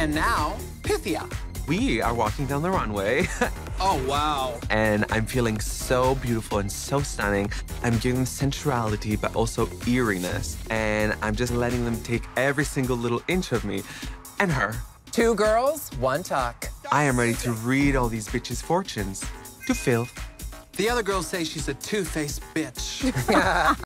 And now, Pythia. We are walking down the runway, Oh, wow. and I'm feeling so beautiful and so stunning. I'm giving them sensuality, but also eeriness. And I'm just letting them take every single little inch of me and her. Two girls, one talk. I am ready to read all these bitches' fortunes. To filth. The other girls say she's a two-faced bitch.